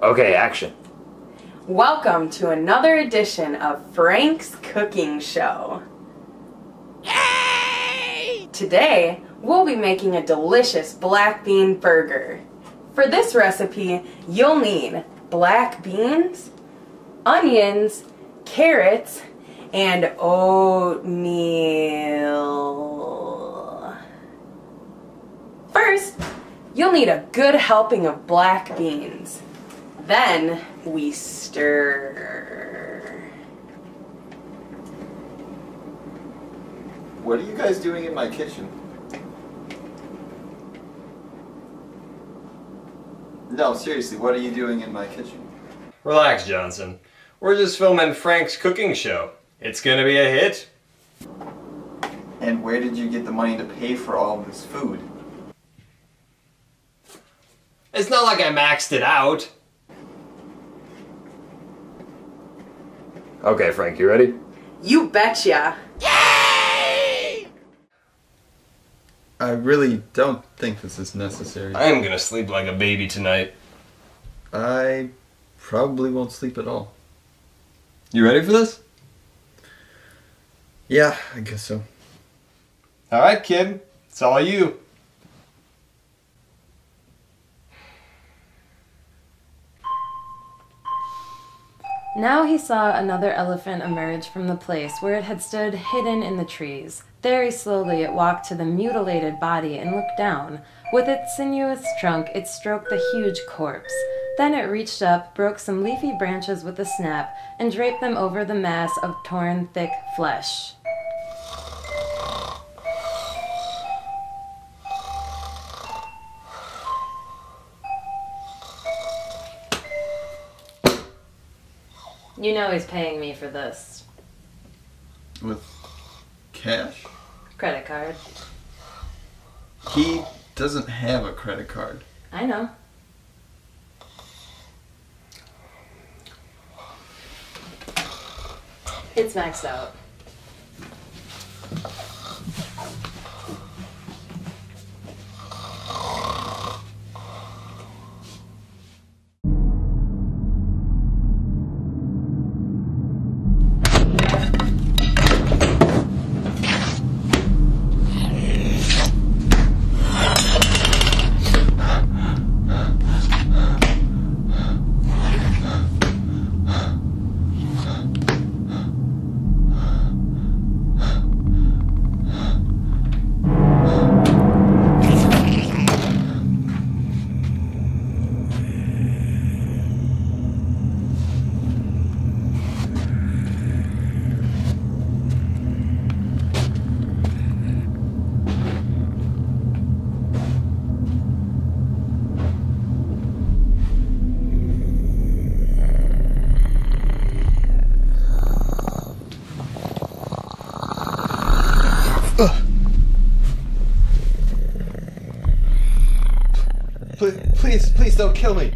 Okay, action. Welcome to another edition of Frank's Cooking Show. Yay! Today, we'll be making a delicious black bean burger. For this recipe, you'll need black beans, onions, carrots, and oatmeal. First, you'll need a good helping of black beans. Then we stir. What are you guys doing in my kitchen? No, seriously, what are you doing in my kitchen? Relax, Johnson. We're just filming Frank's cooking show. It's gonna be a hit. And where did you get the money to pay for all this food? It's not like I maxed it out. Okay, Frank, you ready? You betcha. Yay! I really don't think this is necessary. I am gonna sleep like a baby tonight. I probably won't sleep at all. You ready for this? Yeah, I guess so. Alright, kid. It's all you. Now he saw another elephant emerge from the place where it had stood hidden in the trees. Very slowly it walked to the mutilated body and looked down. With its sinuous trunk, it stroked the huge corpse. Then it reached up, broke some leafy branches with a snap, and draped them over the mass of torn, thick flesh. You know he's paying me for this. With cash? Credit card. He doesn't have a credit card. I know. It's maxed out. Please, please, please don't kill me.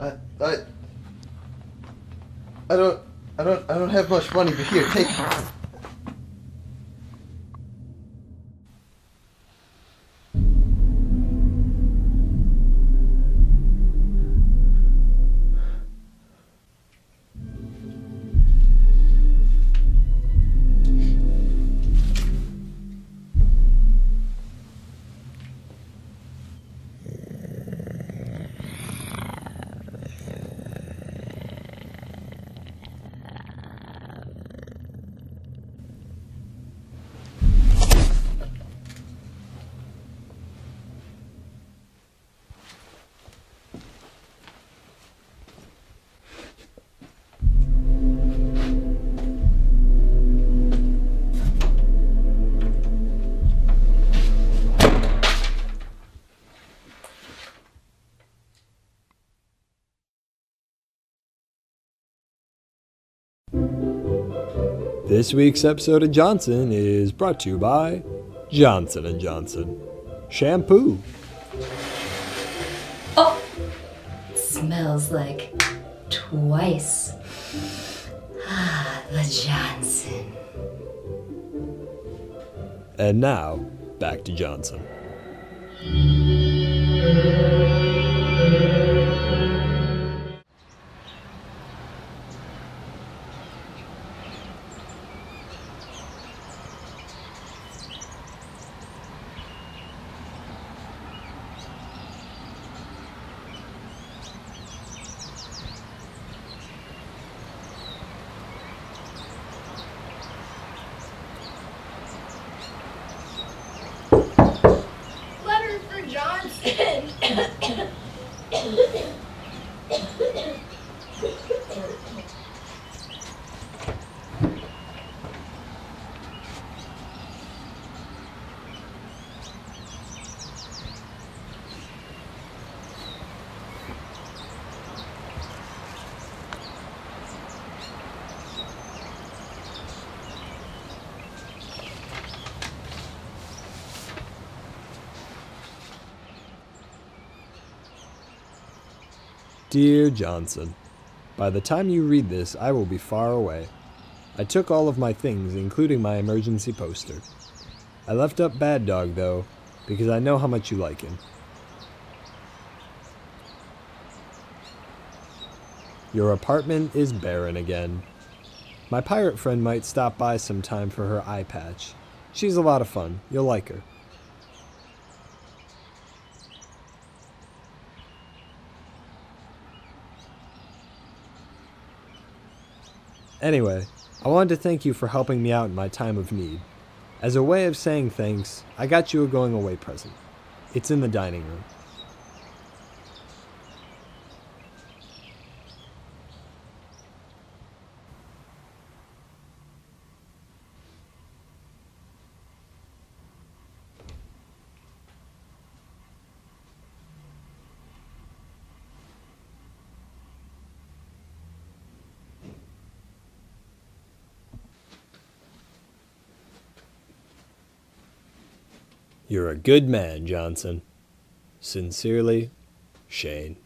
I, I, I don't, I don't, I don't have much money, but here, take. This week's episode of Johnson is brought to you by Johnson and Johnson shampoo. Oh, smells like twice. Ah, the Johnson. And now, back to Johnson. Yeah. Dear Johnson, by the time you read this, I will be far away. I took all of my things, including my emergency poster. I left up Bad Dog, though, because I know how much you like him. Your apartment is barren again. My pirate friend might stop by sometime for her eye patch. She's a lot of fun. You'll like her. Anyway, I wanted to thank you for helping me out in my time of need. As a way of saying thanks, I got you a going away present. It's in the dining room. You're a good man, Johnson. Sincerely, Shane.